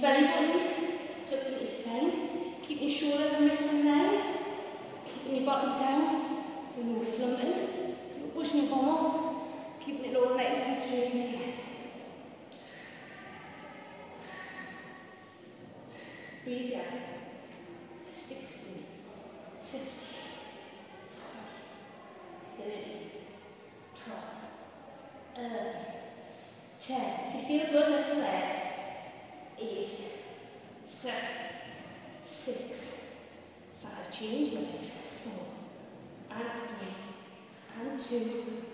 belly so keep it Keep your shoulders and wrists in there. Keeping your bottom down, so no slumping. You're pushing your bum up, keeping it low nice and straight in Breathe out. 10. If you feel good, lift the leg. seven, six, five, change legs, four, and three, and two,